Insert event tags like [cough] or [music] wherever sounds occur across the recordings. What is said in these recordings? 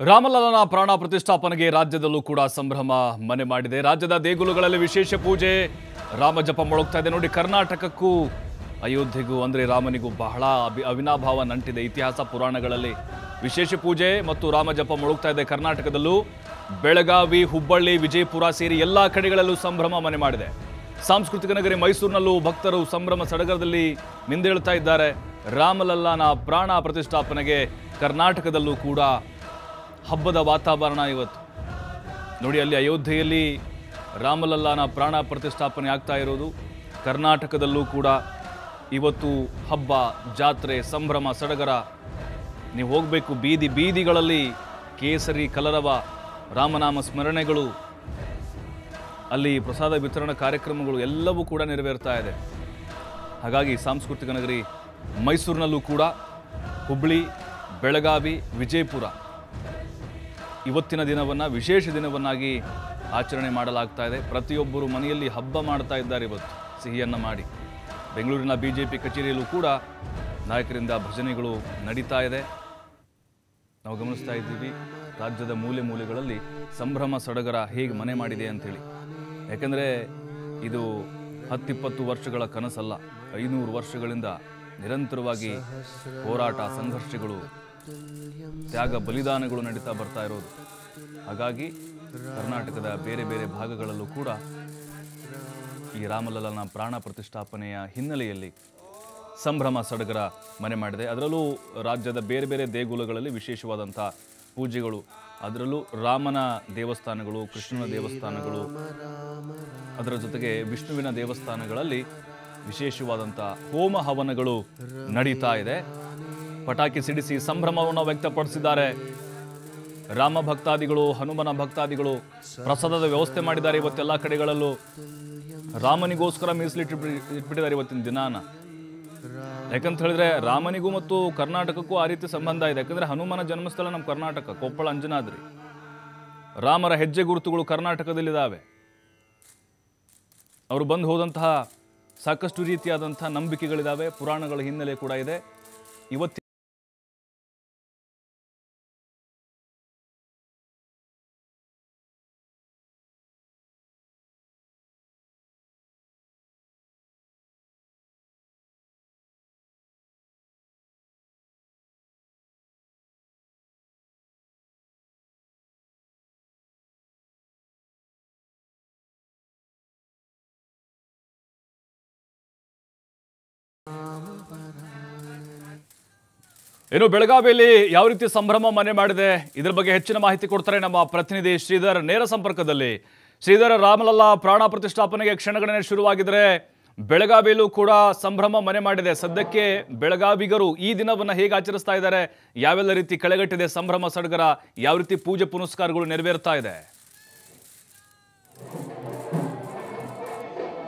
ರಾಮಲಲ್ಲನ ಪ್ರಾಣ ಪ್ರತಿಷ್ಠಾಪನೆಗೆ ರಾಜ್ಯದಲ್ಲೂ ಕೂಡ ಸಂಭ್ರಮ ಮನೆ ಮಾಡಿದೆ. ರಾಜ್ಯದ ದೇಗುಲಗಳಲ್ಲಿ ವಿಶೇಷ ಪೂಜೆ, ರಾಮ ಜಪ ಮೊಳಗ್ತಾ ಇದೆ. ನೋಡಿ, ಕರ್ನಾಟಕಕ್ಕೂ ಅಯೋಧ್ಯೆಗೂ ಅಂದರೆ ರಾಮನಿಗೂ ಬಹಳ ಅಭಿ, ಅವಿನಾಭಾವ ನಂಟಿದೆ. ಇತಿಹಾಸ ಪುರಾಣಗಳಲ್ಲಿ ವಿಶೇಷ ಪೂಜೆ ಮತ್ತು ರಾಮ ಜಪ ಮೊಳಗ್ತಾ ಇದೆ ಕರ್ನಾಟಕದಲ್ಲೂ. ಬೆಳಗಾವಿ, ಹುಬ್ಬಳ್ಳಿ, ವಿಜಯಪುರ ಸೇರಿ ಎಲ್ಲ ಕಡೆಗಳಲ್ಲೂ ಸಂಭ್ರಮ ಮನೆ ಮಾಡಿದೆ. ಸಾಂಸ್ಕೃತಿಕ ನಗರಿ ಮೈಸೂರಿನಲ್ಲೂ ಭಕ್ತರು ಸಂಭ್ರಮ ಸಡಗರದಲ್ಲಿ ನಿಂದೇಳ್ತಾ ಇದ್ದಾರೆ. ರಾಮಲಲ್ಲನ ಪ್ರಾಣ ಪ್ರತಿಷ್ಠಾಪನೆಗೆ ಕರ್ನಾಟಕದಲ್ಲೂ ಕೂಡ ಹಬ್ಬದ ವಾತಾವರಣ ಇವತ್ತು. ನೋಡಿ, ಅಲ್ಲಿ ಅಯೋಧ್ಯೆಯಲ್ಲಿ ರಾಮಲಲ್ಲಾನ ಪ್ರಾಣ ಪ್ರತಿಷ್ಠಾಪನೆ ಆಗ್ತಾ ಇರೋದು. ಕರ್ನಾಟಕದಲ್ಲೂ ಕೂಡ ಇವತ್ತು ಹಬ್ಬ, ಜಾತ್ರೆ, ಸಂಭ್ರಮ, ಸಡಗರ. ನೀವು ಹೋಗಬೇಕು, ಬೀದಿ ಬೀದಿಗಳಲ್ಲಿ ಕೇಸರಿ, ಕಲರವ, ರಾಮನಾಮ ಸ್ಮರಣೆಗಳು. ಅಲ್ಲಿ ಪ್ರಸಾದ ವಿತರಣಾ ಕಾರ್ಯಕ್ರಮಗಳು ಎಲ್ಲವೂ ಕೂಡ ನೆರವೇರ್ತಾ ಇದೆ. ಹಾಗಾಗಿ ಸಾಂಸ್ಕೃತಿಕ ನಗರಿ ಮೈಸೂರಿನಲ್ಲೂ ಕೂಡ ಹುಬ್ಬಳ್ಳಿ ಬೆಳಗಾವಿ, ವಿಜಯಪುರ ಇವತ್ತಿನ ದಿನವನ್ನು, ವಿಶೇಷ ದಿನವನ್ನಾಗಿ ಆಚರಣೆ ಮಾಡಲಾಗ್ತಾ ಇದೆ. ಪ್ರತಿಯೊಬ್ಬರು ಮನೆಯಲ್ಲಿ ಹಬ್ಬ ಮಾಡ್ತಾ ಇದ್ದಾರೆ ಇವತ್ತು. ಸಿಹಿಯನ್ನು ಮಾಡಿ. ಬೆಂಗಳೂರಿನ ಬಿ ಜೆ ಪಿ ಕಚೇರಿಯಲ್ಲೂ ಕೂಡ ನಾಯಕರಿಂದ ಭಜನೆಗಳು ನಡೀತಾ ಇದೆ. ನಾವು ಗಮನಿಸ್ತಾ ಇದ್ದೀವಿ, ರಾಜ್ಯದ ಮೂಲೆ ಮೂಲೆಗಳಲ್ಲಿ ಸಂಭ್ರಮ ಸಡಗರ ಹೇಗೆ ಮನೆ ಮಾಡಿದೆ ಅಂಥೇಳಿ. ಯಾಕೆಂದರೆ ಇದು ಹತ್ತಿಪ್ಪತ್ತು ವರ್ಷಗಳ ಕನಸಲ್ಲ. ಐನೂರು ವರ್ಷಗಳಿಂದ ನಿರಂತರವಾಗಿ ಹೋರಾಟ, ಸಂಘರ್ಷಗಳು ತ್ಯಾಗ ಬಲಿದಾನಗಳು ನಡೀತಾ ಬರ್ತಾ ಇರೋದು. ಹಾಗಾಗಿ ಕರ್ನಾಟಕದ ಬೇರೆ ಬೇರೆ ಭಾಗಗಳಲ್ಲೂ ಕೂಡ ಈ ರಾಮಲಲ್ಲನ ಪ್ರಾಣ ಪ್ರತಿಷ್ಠಾಪನೆಯ ಹಿನ್ನೆಲೆಯಲ್ಲಿ ಸಂಭ್ರಮ ಸಡಗರ ಮನೆ ಮಾಡಿದೆ. ಅದರಲ್ಲೂ ರಾಜ್ಯದ ಬೇರೆ ಬೇರೆ ದೇಗುಲಗಳಲ್ಲಿ ವಿಶೇಷವಾದಂಥ ಪೂಜೆಗಳು, ಅದರಲ್ಲೂ ರಾಮನ ದೇವಸ್ಥಾನಗಳು, ಕೃಷ್ಣನ ದೇವಸ್ಥಾನಗಳು, ಅದರ ಜೊತೆಗೆ ವಿಷ್ಣುವಿನ ದೇವಸ್ಥಾನಗಳಲ್ಲಿ ವಿಶೇಷವಾದಂಥ ಹೋಮ ಹವನಗಳು ನಡೀತಾ ಇದೆ. ಪಟಾಕಿ ಸಿಡಿಸಿ ಸಂಭ್ರಮವನ್ನು ವ್ಯಕ್ತಪಡಿಸಿದ್ದಾರೆ. ರಾಮ ಭಕ್ತಾದಿಗಳು, ಹನುಮನ ಭಕ್ತಾದಿಗಳು ಪ್ರಸಾದದ ವ್ಯವಸ್ಥೆ ಮಾಡಿದ್ದಾರೆ ಇವತ್ತೆಲ್ಲ ಕಡೆಗಳಲ್ಲೂ. ರಾಮನಿಗೋಸ್ಕರ ಮೀಸಲಿಟ್ಟು ಇಟ್ಬಿಟ್ಟಿದ್ದಾರೆ ಇವತ್ತಿನ ದಿನಾನ. ಯಾಕಂತ ಹೇಳಿದ್ರೆ ರಾಮನಿಗೂ ಮತ್ತು ಕರ್ನಾಟಕಕ್ಕೂ ಆ ರೀತಿ ಸಂಬಂಧ ಇದೆ. ಯಾಕಂದ್ರೆ ಹನುಮನ ಜನ್ಮಸ್ಥಳ ನಮ್ಮ ಕರ್ನಾಟಕ, ಕೊಪ್ಪಳ, ಅಂಜನಾದ್ರಿ. ರಾಮರ ಹೆಜ್ಜೆ ಗುರುತುಗಳು ಕರ್ನಾಟಕದಲ್ಲಿದ್ದಾವೆ. ಅವರು ಬಂದು ಹೋದಂತಹ ಸಾಕಷ್ಟು ರೀತಿಯಾದಂತಹ ನಂಬಿಕೆಗಳಿದ್ದಾವೆ, ಪುರಾಣಗಳ ಹಿನ್ನೆಲೆ ಕೂಡ ಇದೆ. ಇವತ್ತು ಇನ್ನು ಬೆಳಗಾವಿಯಲ್ಲಿ ಯಾವ ರೀತಿ ಸಂಭ್ರಮ ಮನೆ ಮಾಡಿದೆ? ಇದರ ಬಗ್ಗೆ ಹೆಚ್ಚಿನ ಮಾಹಿತಿ ಕೊಡ್ತಾರೆ ನಮ್ಮ ಪ್ರತಿನಿಧಿ ಶ್ರೀಧರ್ ನೇರ ಸಂಪರ್ಕದಲ್ಲಿ. ಶ್ರೀಧರ ರಾಮಲಲ್ಲಾ ಪ್ರಾಣ ಪ್ರತಿಷ್ಠಾಪನೆಗೆ ಕ್ಷಣಗಣನೆ ಶುರುವಾಗಿದ್ರೆ ಬೆಳಗಾವಿಯಲ್ಲೂ ಕೂಡ ಸಂಭ್ರಮ ಮನೆ ಮಾಡಿದೆ. ಸದ್ಯಕ್ಕೆ ಬೆಳಗಾವಿಗರು ಈ ದಿನವನ್ನ ಹೇಗೆ ಆಚರಿಸ್ತಾ ಇದ್ದಾರೆ? ಯಾವೆಲ್ಲ ರೀತಿ ಕಳೆಗಟ್ಟಿದೆ ಸಂಭ್ರಮ ಸಡಗರ? ಯಾವ ರೀತಿ ಪೂಜೆ ಪುನಸ್ಕಾರಗಳು ನೆರವೇರ್ತಾ ಇದೆ?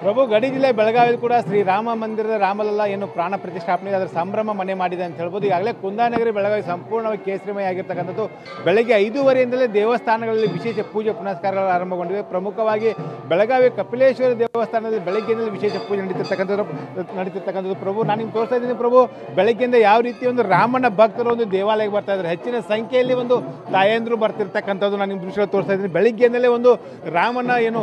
ಪ್ರಭು, ಗಡಿ ಜಿಲ್ಲೆ ಬೆಳಗಾವಿಯಲ್ಲಿ ಕೂಡ ಶ್ರೀ ರಾಮ ಮಂದಿರದ ರಾಮಲಲ್ಲ ಏನು ಪ್ರಾಣ ಪ್ರತಿಷ್ಠಾಪನೆ, ಅದರ ಸಂಭ್ರಮ ಮನೆ ಮಾಡಿದೆ ಅಂತ ಹೇಳ್ಬೋದು. ಈಗಾಗಲೇ ಕುಂದಾನಗರಿ, ಬೆಳಗಾವಿ ಸಂಪೂರ್ಣವಾಗಿ ಕೇಸರಿಮಯ ಆಗಿರ್ತಕ್ಕಂಥದ್ದು ಬೆಳಗ್ಗೆ ಐದೂವರೆಯಿಂದಲೇ ದೇವಸ್ಥಾನಗಳಲ್ಲಿ ವಿಶೇಷ ಪೂಜೆ, ಪುನಸ್ಕಾರಗಳು ಆರಂಭಗೊಂಡಿವೆ. ಪ್ರಮುಖವಾಗಿ ಬೆಳಗಾವಿ ಕಪಿಲೇಶ್ವರ ದೇವಸ್ಥಾನದಲ್ಲಿ ಬೆಳಗ್ಗೆಯಿಂದಲೇ ವಿಶೇಷ ಪೂಜೆ ನಡೀತಿರ್ತಕ್ಕಂಥದ್ದು ನಡೀತಿರ್ತಕ್ಕಂಥದ್ದು. ಪ್ರಭು, ನಾನು ನಿಮ್ಗೆ ತೋರಿಸ್ತಾ ಇದ್ದೀನಿ ಪ್ರಭು, ಬೆಳಗ್ಗೆಯಿಂದ ಯಾವ ರೀತಿ ಒಂದು ರಾಮನ ಭಕ್ತರು ಒಂದು ದೇವಾಲಯಕ್ಕೆ ಬರ್ತಾ ಇದ್ದಾರೆ. ಹೆಚ್ಚಿನ ಸಂಖ್ಯೆಯಲ್ಲಿ ಒಂದು ತಾಯಂದ್ರು ಬರ್ತಿರ್ತಕ್ಕಂಥದ್ದು ನಾನು ನಿಮ್ಮ ದೃಶ್ಯ ತೋರಿಸ್ತಾ ಇದ್ದೀನಿ. ಬೆಳಗ್ಗೆಯಿಂದಲೇ ಒಂದು ರಾಮನ ಏನು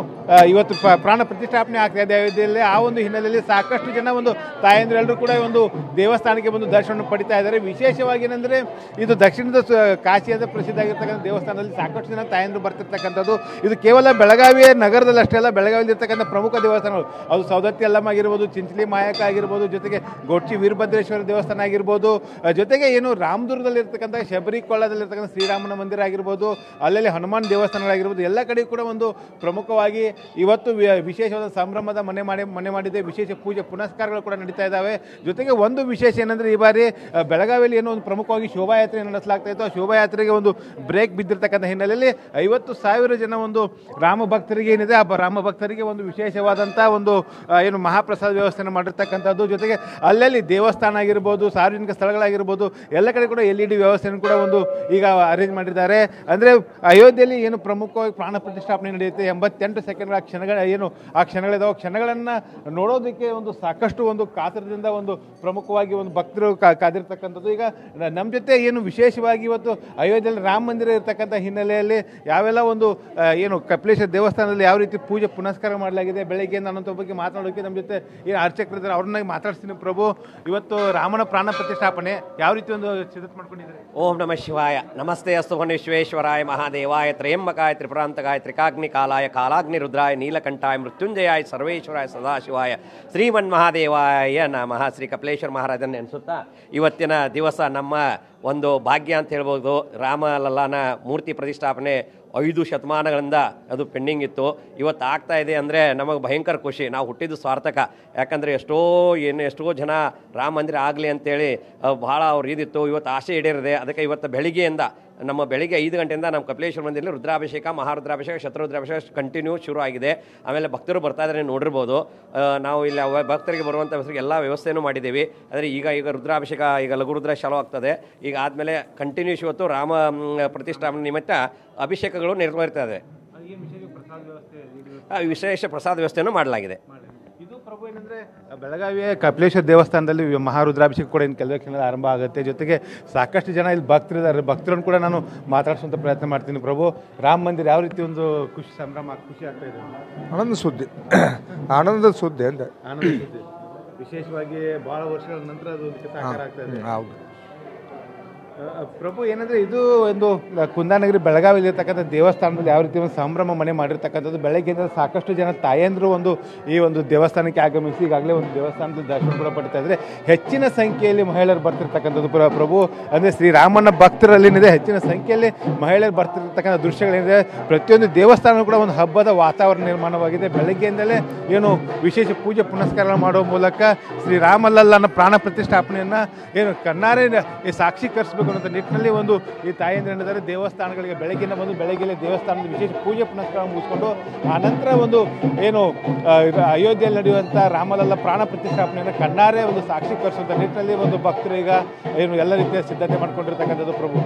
ಇವತ್ತು ಪ್ರಾಣ ಪ್ರತಿಷ್ಠಾಪನೆ ಆಗ್ತಾ ಇದೆ. ಅಯೋಧ್ಯೆಯಲ್ಲಿ ಆ ಒಂದು ಹಿನ್ನೆಲೆಯಲ್ಲಿ ಸಾಕಷ್ಟು ಜನ ಒಂದು ತಾಯಂದ್ರೆಲ್ಲರೂ ಕೂಡ ಒಂದು ದೇವಸ್ಥಾನಕ್ಕೆ ಬಂದು ದರ್ಶನ ಪಡಿತಾ ಇದ್ದಾರೆ. ವಿಶೇಷವಾಗಿ ಏನಂದರೆ ಇದು ದಕ್ಷಿಣದ ಕಾಶಿಯಾದ ಪ್ರಸಿದ್ಧ ಆಗಿರ್ತಕ್ಕಂಥ ದೇವಸ್ಥಾನದಲ್ಲಿ ಸಾಕಷ್ಟು ಜನ ತಾಯಂದ್ರು ಬರ್ತಿರ್ತಕ್ಕಂಥದ್ದು. ಇದು ಕೇವಲ ಬೆಳಗಾವಿ ನಗರದಲ್ಲಿ ಅಷ್ಟೇ ಅಲ್ಲ ಬೆಳಗಾವಿಯಲ್ಲಿರ್ತಕ್ಕಂಥ ಪ್ರಮುಖ ದೇವಸ್ಥಾನಗಳು. ಅದು ಸೌದತ್ತಿ ಅಲ್ಲಮ್ಮ ಆಗಿರ್ಬೋದು, ಚಿಂಚಲಿ ಮಾಯಕ ಆಗಿರ್ಬೋದು, ಜೊತೆಗೆ ಗೊಟ್ಟಿ ವೀರಭದ್ರೇಶ್ವರ ದೇವಸ್ಥಾನ ಆಗಿರ್ಬೋದು ಜೊತೆಗೆ ಏನು ರಾಮದುರ್ಗದಲ್ಲಿರ್ತಕ್ಕಂಥ ಶಬರಿಕೊಳ್ಳದಲ್ಲಿರ್ತಕ್ಕಂಥ ಶ್ರೀರಾಮನ ಮಂದಿರ ಆಗಿರ್ಬೋದು, ಅಲ್ಲಲ್ಲಿ ಹನುಮಾನ್ ದೇವಸ್ಥಾನಗಳಾಗಿರ್ಬೋದು, ಎಲ್ಲ ಕಡೆ ಕೂಡ ಒಂದು ಪ್ರಮುಖವಾಗಿ ಇವತ್ತು ವಿಶೇಷವಾದ ವಿಶೇಷವಾದ ಮನೆ ಮಾಡಿ ಮನೆ ಮಾಡಿದೆ. ವಿಶೇಷ ಪೂಜೆ ಪುನಸ್ಕಾರಗಳು ಕೂಡ ನಡೀತಾ ಇದ್ದಾವೆ. ಜೊತೆಗೆ ಒಂದು ವಿಶೇಷ ಏನಂದರೆ ಈ ಬಾರಿ ಬೆಳಗಾವಿಯಲ್ಲಿ ಏನೋ ಒಂದು ಪ್ರಮುಖವಾಗಿ ಶೋಭಾಯಾತ್ರೆ ನಡೆಸಲಾಗ್ತಾ ಇತ್ತು. ಆ ಶೋಭಾಯಾತ್ರೆಗೆ ಒಂದು ಬ್ರೇಕ್ ಬಿದ್ದಿರ್ತಕ್ಕಂಥ ಹಿನ್ನೆಲೆಯಲ್ಲಿ ಐವತ್ತು ಸಾವಿರ ಜನ ಒಂದು ರಾಮ ಭಕ್ತರಿಗೆ ಏನಿದೆ, ಆ ರಾಮ ಭಕ್ತರಿಗೆ ಒಂದು ವಿಶೇಷವಾದಂಥ ಒಂದು ಏನು ಮಹಾಪ್ರಸಾದ ವ್ಯವಸ್ಥೆಯನ್ನು ಮಾಡಿರ್ತಕ್ಕಂಥದ್ದು. ಜೊತೆಗೆ ಅಲ್ಲಲ್ಲಿ ದೇವಸ್ಥಾನ ಆಗಿರ್ಬೋದು, ಸಾರ್ವಜನಿಕ ಸ್ಥಳಗಳಾಗಿರ್ಬೋದು, ಎಲ್ಲ ಕಡೆ ಕೂಡ ಎಲ್ ಇ ಡಿ ವ್ಯವಸ್ಥೆಯನ್ನು ಕೂಡ ಒಂದು ಈಗ ಅರೇಂಜ್ ಮಾಡಿದ್ದಾರೆ. ಅಂದರೆ ಅಯೋಧ್ಯೆಯಲ್ಲಿ ಏನು ಪ್ರಮುಖವಾಗಿ ಪ್ರಾಣ ಪ್ರತಿಷ್ಠಾಪನೆ ನಡೆಯುತ್ತೆ ಎಂಬತ್ತೆಂಟು ಸೆಕೆಂಡ್ಗಳ ಕ್ಷಣಗಳ ಏನು ಆ ಕ್ಷಣಗಳಿದಾವೆ ಕ್ಷಣಗಳನ್ನು ನೋಡೋದಕ್ಕೆ ಒಂದು ಸಾಕಷ್ಟು ಒಂದು ಕಾತರದಿಂದ ಒಂದು ಪ್ರಮುಖವಾಗಿ ಒಂದು ಭಕ್ತರು ಕಾದಿರ್ತಕ್ಕಂಥದ್ದು. ಈಗ ನಮ್ಮ ಜೊತೆ ಏನು ವಿಶೇಷವಾಗಿ ಇವತ್ತು ಅಯೋಧ್ಯೆಯಲ್ಲಿ ರಾಮ ಮಂದಿರ ಇರತಕ್ಕಂಥ ಹಿನ್ನೆಲೆಯಲ್ಲಿ ಯಾವೆಲ್ಲ ಒಂದು ಏನು ಕಪಿಲೇಶ್ವರ ದೇವಸ್ಥಾನದಲ್ಲಿ ಯಾವ ರೀತಿ ಪೂಜೆ ಪುನಸ್ಕಾರ ಮಾಡಲಾಗಿದೆ, ಬೆಳಗ್ಗೆಯಿಂದ ಅನ್ನೋಂಥ ಬಗ್ಗೆ ಮಾತನಾಡೋಕ್ಕೆ ನಮ್ಮ ಜೊತೆ ಏನು ಅರ್ಚಕರಿದ್ದಾರೆ ಅವ್ರನ್ನ ಮಾತಾಡ್ತೀನಿ ಪ್ರಭು. ಇವತ್ತು ರಾಮನ ಪ್ರಾಣ ಪ್ರತಿಷ್ಠಾಪನೆ ಯಾವ ರೀತಿ ಒಂದು ಸಿದ್ಧತೆ ಮಾಡ್ಕೊಂಡಿದ್ದಾರೆ? ಓಂ ನಮಃ ಶಿವಾಯ. ನಮಸ್ತೆ ಅಸ್ತು ವಿಶ್ವೇಶ್ವರಾಯ ಮಹಾದೇವಾಯ, ತ್ರಯಂಬಕಾಯ, ತ್ರಿಪುರಾಂತಕಾಯ ತ್ರಿಕಾಗ್ನಿ ಕಾಲಾಯ ಕಾಲಾಗ್ನಿ ರುದ್ರಾಯ ನೀಲಕಂಠಾಯ, ಮೃತ್ಯುಂಜಯಾಯ ಸರ್ವೇಶ್ವರಾಯ ಸದಾಶಿವಾಯ, ಶ್ರೀಮನ್ ಮಹಾದೇವಾಯ ನಮಃ. ಶ್ರೀ ಕಪಿಲೇಶ್ವರ ಮಹಾರಾಜನ ನೆನೆಸುತ್ತಾ ಇವತ್ತಿನ ದಿವಸ ನಮ್ಮ ಒಂದು ಭಾಗ್ಯ ಅಂತ ಹೇಳ್ಬೋದು. ರಾಮ ಲಲ್ಲಾನ ಮೂರ್ತಿ ಪ್ರತಿಷ್ಠಾಪನೆ ಐದು ಶತಮಾನಗಳಿಂದ ಅದು ಪೆಂಡಿಂಗ್ ಇತ್ತು. ಇವತ್ತು ಆಗ್ತಾ ಇದೆ ಅಂದರೆ ನಮಗೆ ಭಯಂಕರ ಖುಷಿ. ನಾವು ಹುಟ್ಟಿದ್ದು ಸ್ವಾರ್ಥಕ. ಯಾಕಂದರೆ ಎಷ್ಟೋ ಏನು, ಎಷ್ಟೋ ಜನ ರಾಮ ಮಂದಿರ ಆಗಲಿ ಅಂತೇಳಿ ಭಾಳ ಅವ್ರು ಇದಿತ್ತು. ಇವತ್ತು ಆಸೆ ಈಡೇರಿದೆ. ಅದಕ್ಕೆ ಇವತ್ತು ಬೆಳಿಗ್ಗೆಯಿಂದ ನಮ್ಮ ಬೆಳಿಗ್ಗೆ ಐದು ಗಂಟೆಯಿಂದ ನಮ್ಮ ಕಪಿಲೇಶ್ವರ ಮಂದಿರಲ್ಲಿ ರುದ್ರಾಭಿಷೇಕ ಮಹಾರುದ್ರಾಭಿಷೇಕ ಶತ್ರುದ್ರಾಭಿಷೇಕ ಕಂಟಿನ್ಯೂ ಶುರು ಆಗಿದೆ. ಆಮೇಲೆ ಭಕ್ತರು ಬರ್ತಾ ಇದ್ದಾರೆ ನೋಡಿರ್ಬೋದು. ನಾವು ಇಲ್ಲಿ ಭಕ್ತರಿಗೆ ಬರುವಂಥ ಹೆಸರಿಗೆ ಎಲ್ಲ ವ್ಯವಸ್ಥೆಯೂ ಮಾಡಿದ್ದೀವಿ. ಆದರೆ ಈಗ ಈಗ ರುದ್ರಾಭಿಷೇಕ ಈಗ ಲಘುರುದ್ರ ಶಾಲೋ ಆಗ್ತದೆ. ಈಗ ಆದಮೇಲೆ ಕಂಟಿನ್ಯೂಸ್ ಇವತ್ತು ರಾಮ ಪ್ರತಿಷ್ಠಾಪನೆ ನಿಮಿತ್ತ ಅಭಿಷೇಕಗಳು ನೆರವೇರ್ತಾ ಇದೆ. ವಿಶೇಷ ಪ್ರಸಾದ ವ್ಯವಸ್ಥೆಯನ್ನು ಮಾಡಲಾಗಿದೆ. ಬೆಳಗಾವಿಯ ಕಪಿಲೇಶ್ವರ ದೇವಸ್ಥಾನದಲ್ಲಿ ಮಹಾರುದ್ರಾಭಿಷೇಕ ಕೂಡ ಇನ್ನು ಕೆಲವೇ ಕ್ಷಣದಲ್ಲಿ ಆರಂಭ ಆಗುತ್ತೆ. ಜೊತೆಗೆ ಸಾಕಷ್ಟು ಜನ ಇಲ್ಲಿ ಭಕ್ತರಿದ್ದಾರೆ ಭಕ್ತರನ್ನು ಕೂಡ ನಾನು ಮಾತಾಡಿಸುವಂಥ ಪ್ರಯತ್ನ ಮಾಡ್ತೀನಿ ಪ್ರಭು. ರಾಮ ಮಂದಿರ ಯಾವ ರೀತಿ ಒಂದು ಖುಷಿ ಸಂಭ್ರಮ ಖುಷಿ ಆಗ್ತಾ ಇದೆ? ಆನಂದ ಸುದ್ದಿ. [coughs] ಆನಂದದ ಸುದ್ದಿ ಅಂತ ಆನಂದ ಸುದ್ದಿ. ವಿಶೇಷವಾಗಿ ಬಹಳ ವರ್ಷಗಳ ನಂತರ ಅದು ಆಗ್ತಾ ಇದೆ. ಹೌದು. ಪ್ರಭು, ಏನಂದ್ರೆ ಇದು ಒಂದು ಕುಂದಾನಗರಿ ಬೆಳಗಾವಿಯಲ್ಲಿ ಇರತಕ್ಕಂಥ ದೇವಸ್ಥಾನದಲ್ಲಿ ಯಾವ ರೀತಿ ಒಂದು ಸಂಭ್ರಮ ಮನೆ ಮಾಡಿರ್ತಕ್ಕಂಥದ್ದು, ಬೆಳಗ್ಗೆಯಿಂದ ಸಾಕಷ್ಟು ಜನ ತಾಯಂದ್ರು ಒಂದು, ಈ ಒಂದು ದೇವಸ್ಥಾನಕ್ಕೆ ಆಗಮಿಸಿ ಈಗಾಗಲೇ ಒಂದು ದೇವಸ್ಥಾನದ ದರ್ಶನ ಕೂಡ ಪಡ್ತಾ ಇದ್ರೆ ಹೆಚ್ಚಿನ ಸಂಖ್ಯೆಯಲ್ಲಿ ಮಹಿಳೆಯರು ಬರ್ತಿರ್ತಕ್ಕಂಥದ್ದು ಪ್ರ- ಪ್ರಭು. ಅಂದರೆ ಶ್ರೀರಾಮನ ಭಕ್ತರಲ್ಲಿನಿದೆ ಹೆಚ್ಚಿನ ಸಂಖ್ಯೆಯಲ್ಲಿ ಮಹಿಳೆಯರು ಬರ್ತಿರ್ತಕ್ಕಂಥ ದೃಶ್ಯಗಳೇನಿದೆ ಪ್ರತಿಯೊಂದು ದೇವಸ್ಥಾನ ಕೂಡ ಒಂದು ಹಬ್ಬದ ವಾತಾವರಣ ನಿರ್ಮಾಣವಾಗಿದೆ. ಬೆಳಗ್ಗೆಯಿಂದಲೇ ಏನು ವಿಶೇಷ ಪೂಜೆ ಪುನಸ್ಕಾರ ಮಾಡುವ ಮೂಲಕ ಶ್ರೀರಾಮಲಲ್ಲನ ಪ್ರಾಣ ಪ್ರತಿಷ್ಠಾಪನೆಯನ್ನು ಏನು ಕಣ್ಣಾರೆ, ಈ ಅನ್ನೋ ನಿಟ್ಟಿನಲ್ಲಿ ಒಂದು ಈ ತಾಯಂದ್ರೆ ಏನಿದ್ದಾರೆ, ದೇವಸ್ಥಾನಗಳಿಗೆ ಬೆಳಗ್ಗಿನ ಬಂದು ಬೆಳಗ್ಗೆ ದೇವಸ್ಥಾನದ ವಿಶೇಷ ಪೂಜೆ ಪುನಸ್ಕಾರ ಮುಗಿಸ್ಕೊಂಡು ಆ ನಂತರ ಒಂದು ಏನು ಅಯೋಧ್ಯೆಯಲ್ಲಿ ನಡೆಯುವಂಥ ರಾಮಲಲ್ಲ ಪ್ರಾಣ ಪ್ರತಿಷ್ಠಾಪನೆಯನ್ನು ಕಣ್ಣಾರೆ ಒಂದು ಸಾಕ್ಷೀಕರಿಸುವಂಥ ನಿಟ್ಟಿನಲ್ಲಿ ಒಂದು ಭಕ್ತರು ಈಗ ಏನು ಎಲ್ಲ ರೀತಿಯ ಸಿದ್ಧತೆ ಮಾಡಿಕೊಂಡಿರ್ತಕ್ಕಂಥದ್ದು ಪ್ರಭು.